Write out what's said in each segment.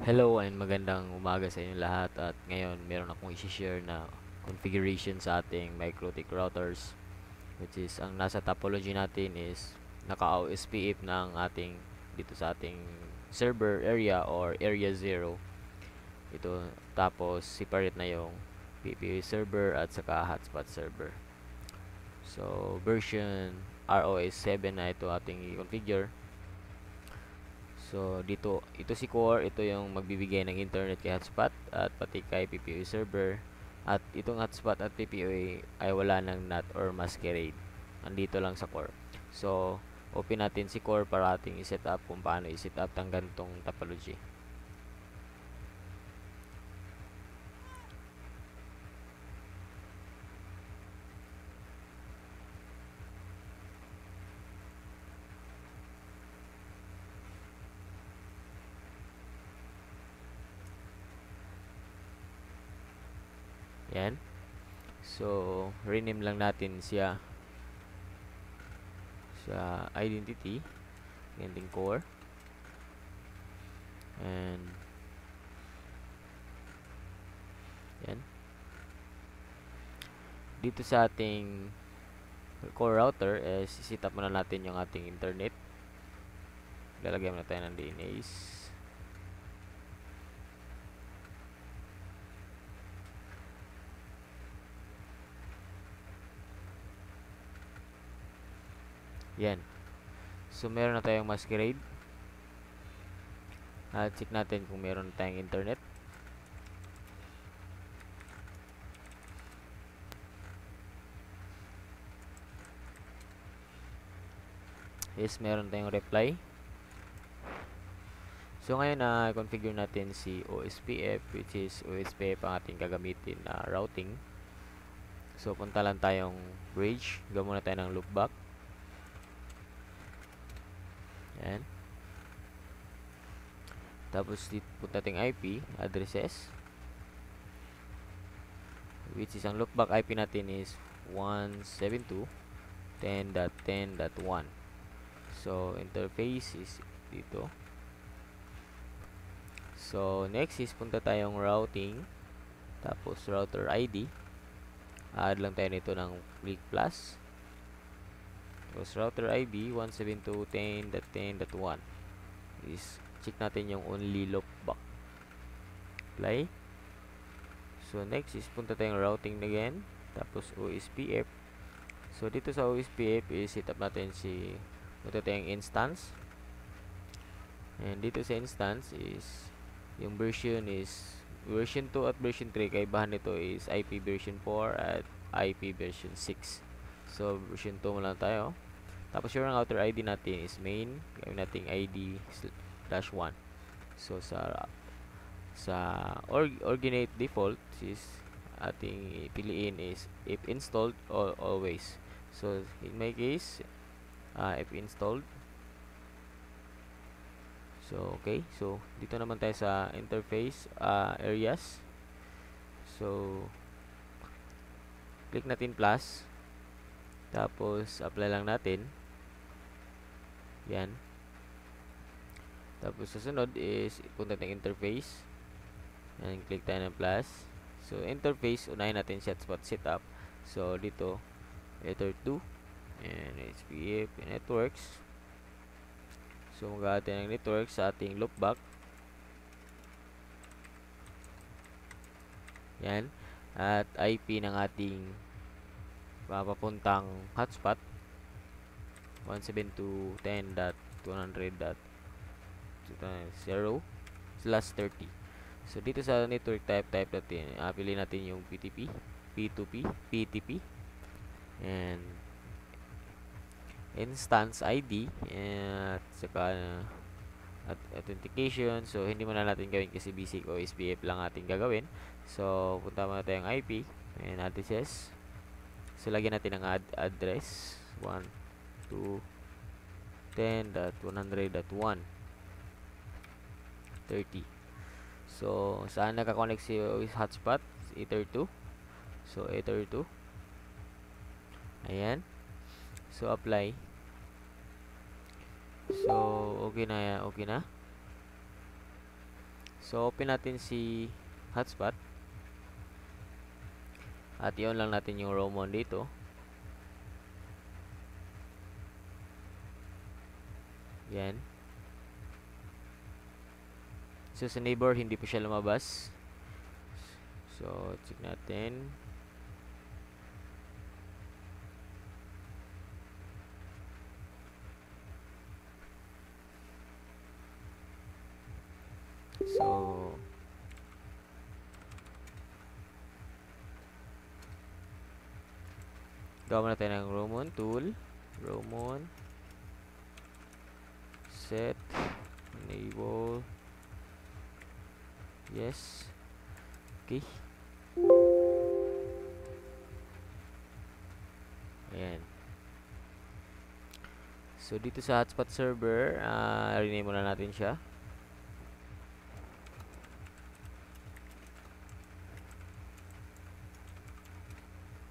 Hello and magandang umaga sa inyo lahat. At ngayon meron akong i-share na configuration sa ating MikroTik routers which is ang nasa topology natin is naka-OSPF na ang ating dito sa ating server area or area 0 ito tapos separate na yung PPA server at saka hotspot server. So version ROS 7 na ito ating i-configure So, dito, ito si core, ito yung magbibigay ng internet kay hotspot at pati kay PPOE server. At itong hotspot at PPOE ay wala ng NAT or masquerade. Andito lang sa core. So, open natin si core para ating i-set up kung paano i-set up ng gantong topology. So, rename lang natin siya sa identity, ending core. And yan. Dito sa ating core router is set up muna natin yung ating internet. Lalagyan muna tayo ng DNAs. Yan. So, meron na tayong masquerade. At check natin kung meron na tayong internet. Yes, meron tayong reply. So, ngayon na uh, configure natin si OSPF which is OSPF ang ating gagamitin na routing. So, punta lang tayong bridge. Gawin muna tayo ng loopback. Yan. Tapos dito punta natin IP addresses. Which is ang loopback IP natin is 172.10.10.1 so interface is dito. So next is punta tayong routing. Tapos router ID add lang tayo nito ng click plus. Tapos router ID 172.10.10.1 is check natin yung only loopback apply. So next is punta tayong routing again. Tapos OSPF so dito sa OSPF is set up natin si punta tayong instance. And dito sa instance is yung version is version 2 at version 3 kaibahan nito is IP version 4 at IP version 6 So, version 2 mo lang tayo. Tapos, yung router ID natin is main. Gawin natin ID slash 1. So, sa sa org originate default is ating piliin is if installed or always. So, in my case, uh, if installed. So, okay. So, dito naman tayo sa interface uh, areas. So, click natin plus. Tapos, apply lang natin. Yan. Tapos, susunod is, punta ng interface. And click tayo ng plus. So, interface, unahin natin set spot setup. So, dito, Ether 2. And HPF networks. So, mag ng network sa ating loopback. Yan. At IP ng ating papapuntang hotspot 172.10.200.0 slash 30 so dito sa network type type natin uh, pili natin yung PTP P2P PTP and instance ID at saka uh, at authentication. So hindi mo na natin gawin kasi basic o SPF lang ating gagawin. So punta muna tayong IP and addresses So, lagyan natin ang ad address. 1, 2, 10.100.1 30. So, saan nakakonect si hotspot? Ether 2. So, Ether 2. Ayan. So, apply. So, okay na yan. Okay na. So, open natin si hotspot. At i-on lang natin yung Roam on dito. Yan. So, sa neighbor, hindi pa siya lumabas. So, check natin. So, gawa muna tayo ng Roman tool. Roman. Set. Enable. Yes. Okay. Ayan. So, dito sa hotspot server, uh, rename muna natin siya.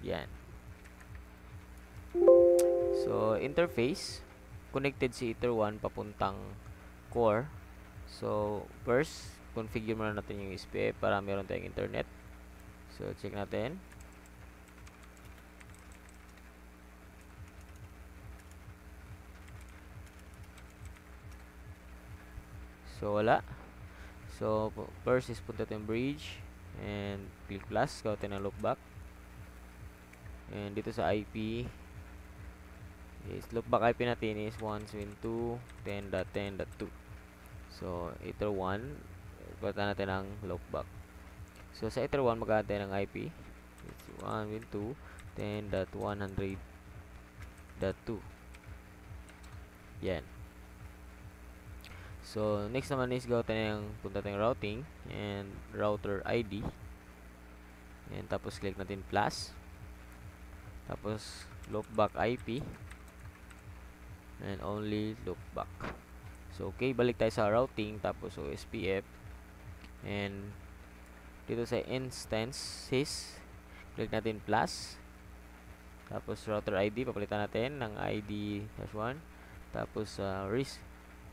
Yan. So, interface. Connected si Ether 1 papuntang core. So, first, configure muna natin yung SPF para meron tayong internet. So, check natin. So, wala. So, first is punta tayong bridge and click plus, gawin tayo ng loopback. And dito sa IP is loopback IP natin is 172.10.10.2 So, ether 1 Pagkata natin ang loopback So, sa ether 1 magkakaroon tayo ng IP It's 172.10.100.2 Yan. So, next naman is gawin tayo ng punta tayong routing and router ID and tapos click natin plus. Tapos loopback IP and only loopback so okay balik tayo sa routing tapos OSPF and dito sa instances click natin plus tapos router ID papalitan natin ng ID hash 1 tapos uh,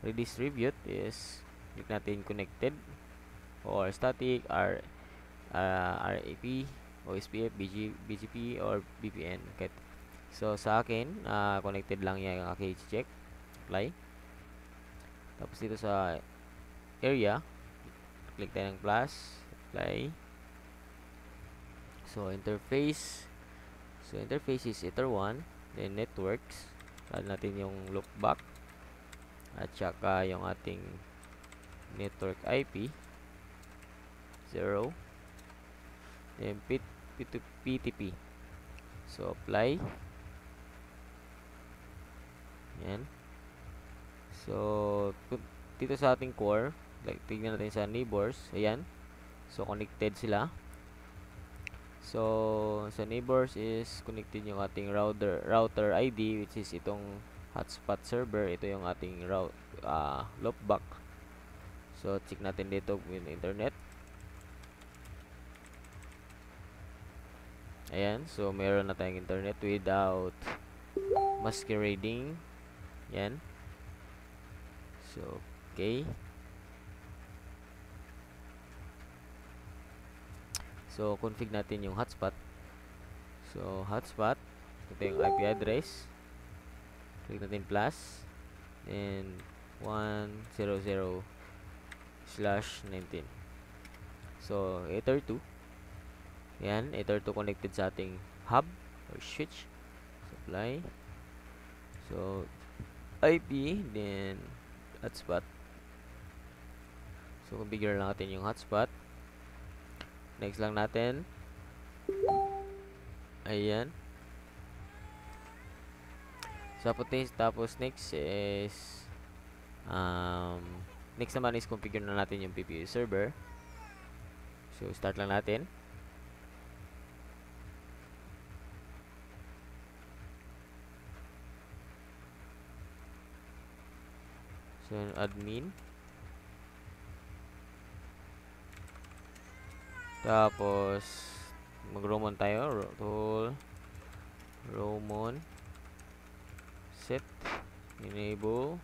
redistribute is click natin connected or static R uh, RAP OSPF, BG, BGP, or VPN. Okay. So, sa akin, uh, connected lang yan yung aking check. Apply. Tapos dito sa area, click tayo ng plus. Apply. So, interface. So, interface is ether 1. Then, networks. Add natin yung loopback. At saka yung ating network IP. 0. Then, pit PTP. So, apply. Yan. So, dito sa ating core, like, tignan natin sa neighbors. Ayan. So, connected sila. So, sa neighbors is connected yung ating router router ID which is itong hotspot server. Ito yung ating route uh, loopback. So, check natin dito yung internet. Ayan, so meron na tayong internet without masquerading. Yan. So, okay. So, config natin yung hotspot. So, hotspot. Ito yung IP address. Click natin plus. And 100 slash 19. So, ether 2. Yan, Ether 2 connected sa ating hub or switch. Supply. So, IP, then hotspot. So, configure lang natin yung hotspot. Next lang natin. Ayan. So, tapos, next is um, next naman is configure na natin yung PPU server. So, start lang natin. So, admin. Tapos, mag-Roman tayo. Tool. Roman. Set. Enable.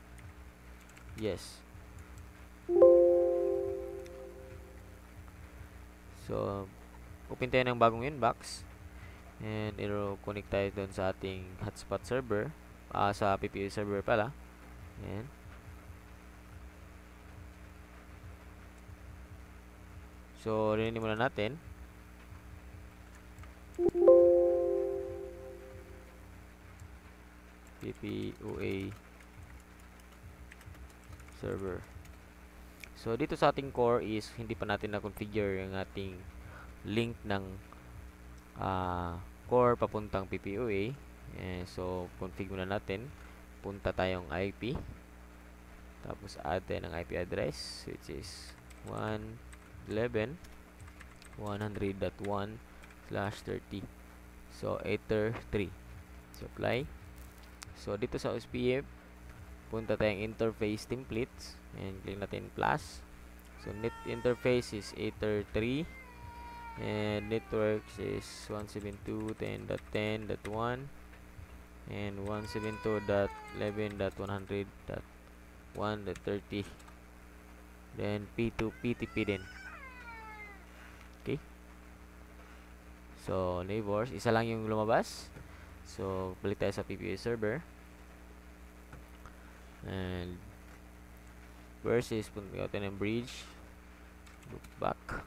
Yes. So, open tayo ng bagong inbox. And, i-connect tayo doon sa ating hotspot server. Ah, sa PPU server pala. Ayan. So, rinin muna natin. PPUA server. So, dito sa ating core is hindi pa natin na-configure yung ating link ng uh, core papuntang PPUA. Eh, so, config muna natin. Punta tayong IP. Tapos, add tayo ng IP address which is 111 100.1 slash 30. So, ether 3. So, apply. So, dito sa OSPF, punta tayong interface templates. And click natin plus. So, net interface is ether 3. And networks is 172.10.10.1 and 172.11.100.1.30 then P2 PTP din okay. So neighbors isa lang yung lumabas. So balik tayo sa PPA server. And versus punta natin ng bridge. Look back.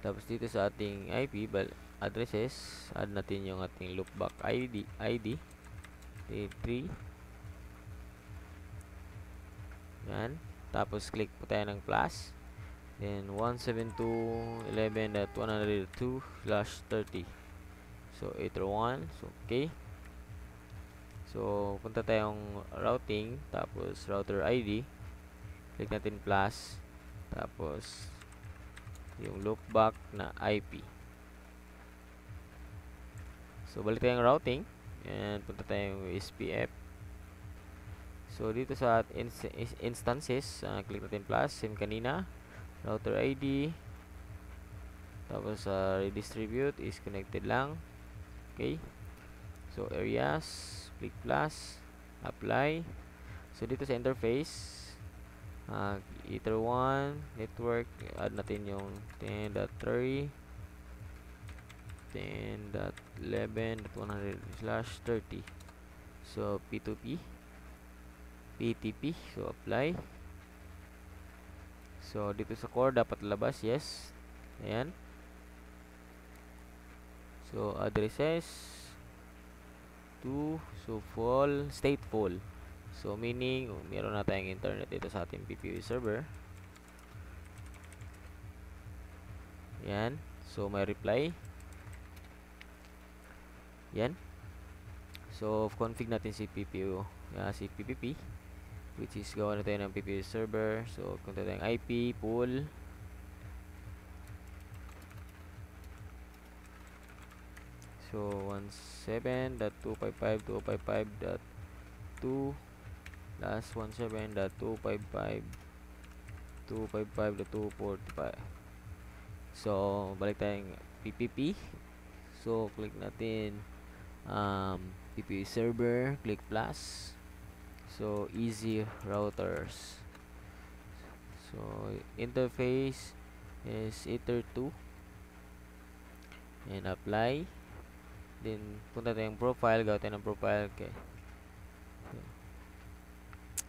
Tapos dito sa ating IP addresses add natin yung ating loopback ID ID 3 yan. Tapos click po tayo ng plus then 172.11.102 slash 30 so ether 1 so okay. So punta tayong routing. Tapos router ID click natin plus. Tapos yung loopback na IP So, balik tayong routing. And punta tayong SPF. So, dito sa ins instances, uh, click natin plus, same kanina. Router ID. Tapos, uh, redistribute is connected lang. Okay. So, areas, click plus, apply. So, dito sa interface, uh, ether 1, network, add natin yung 10.3 10.11.100 slash 30 so P2P PTP so apply so dito sa core dapat labas yes. Ayan. So addresses. To so full stateful so meaning meron na tayong internet dito sa ating PPU server. Yan so may reply. Yan. So, config natin si PPU, uh, si PPP which is gawa na tayo ng PPU server. So, kunta tayong IP, pool. So, 17.255.255.2 plus 17.255.255.245. So, balik tayong PPP. So, click natin um, PPE server, click plus. So, easy routers. So, interface is ether 2. And apply. Then, punta tayong profile. Gawin tayo ng profile. Okay.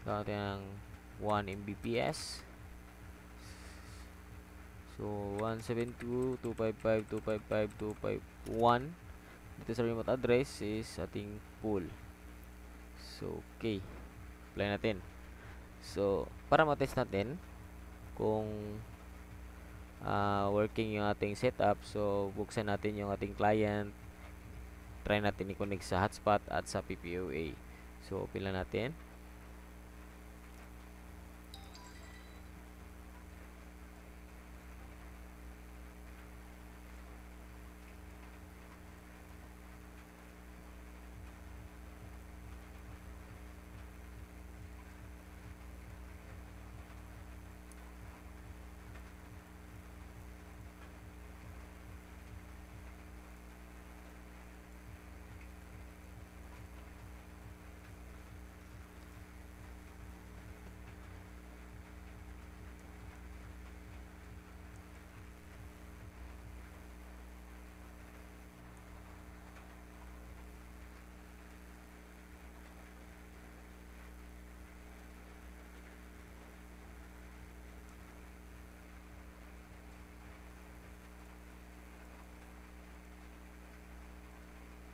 Gawin tayo ng 1 Mbps. So, 172.255.255.251 dito sa remote address is ating pool so okay apply natin. So para matest natin kung uh, working yung ating setup so buksan natin yung ating client try natin i-connect sa hotspot at sa PPOA so open lang natin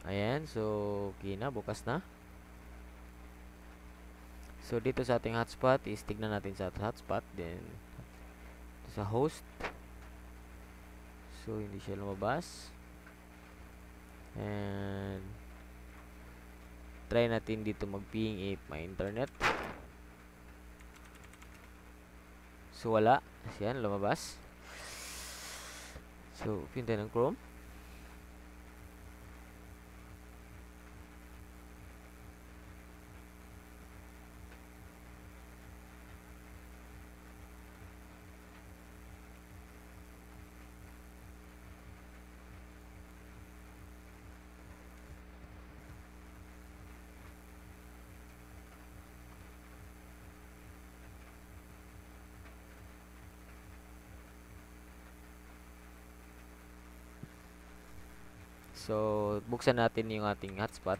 Ayan, so okay na, bukas na. So dito sa ating hotspot is tignan natin sa hotspot then sa host. So hindi siya lumabas. And try natin dito mag-ping if may internet. So wala. Yan, lumabas. So, pinta ng Chrome. So, buksan natin yung ating hotspot.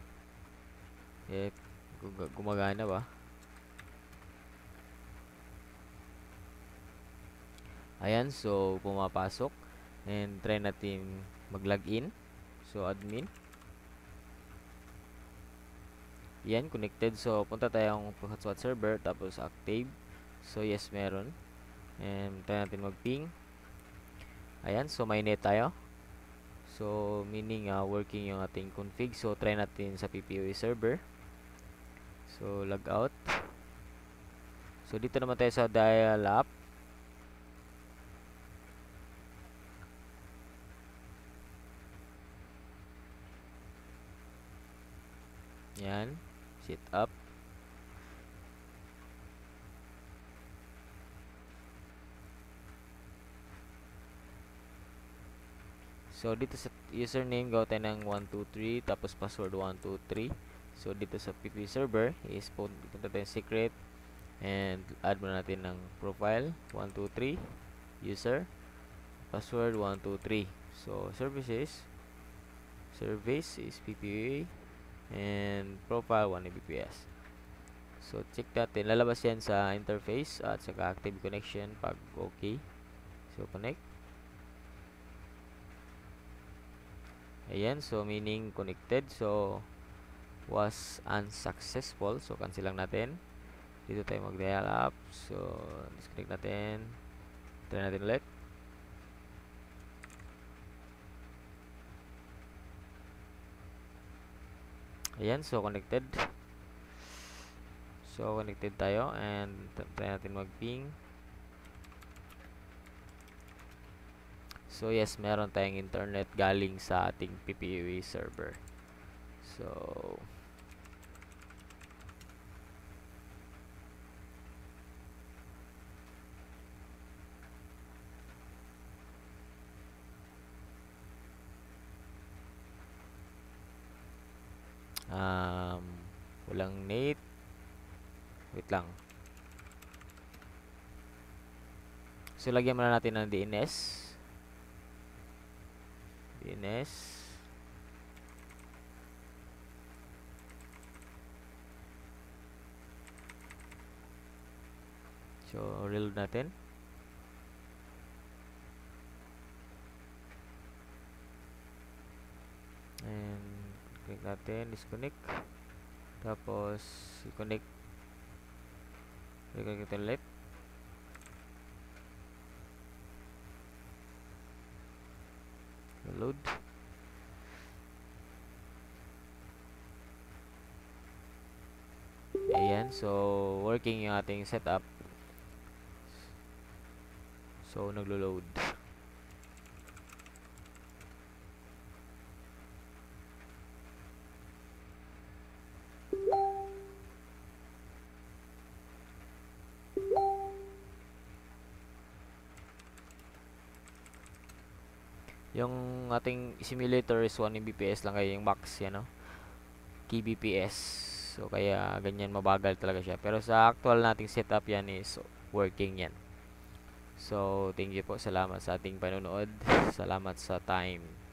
Eh, gumagana ba? Ayan, so pumapasok. And try natin mag-login. So, admin. Yan, connected. So, punta tayong hotspot server. Tapos, active. So, yes, meron. And try natin mag-ping. Ayan, so may net tayo. So, meaning uh, working yung ating config. So, try natin sa PPOE server. So, log out. So, dito naman tayo sa dial up. Yan. Sit up. So, dito sa username, gawa tayo ng 123, tapos password 123. So, dito sa PP server, is punta tayo secret, and add muna natin ng profile, 123, user, password 123. So, services, service is PPA, and profile 1 Mbps. So, check natin. Lalabas yan sa interface at saka active connection pag okay. So, connect. Ayan, so meaning connected. So, was unsuccessful. So, cancel lang natin. Dito tayo mag-dial up. So, disconnect natin. Try natin ulit. Ayan, so connected. So, connected tayo and try natin mag-ping. So yes, meron tayong internet galing sa ating PPUE server. So um, walang net wait lang. So lagyan muna natin ng DNS DNS so reload natin and click natin disconnect tapos i-connect click natin ulit working yung ating setup so naglo-load Yung ating simulator is 1 Mbps lang kaya yung max yan, no? kbps. So, kaya ganyan mabagal talaga siya. Pero sa actual nating setup yan is working yan. So, thank you po. Salamat sa ating panonood. Salamat sa time.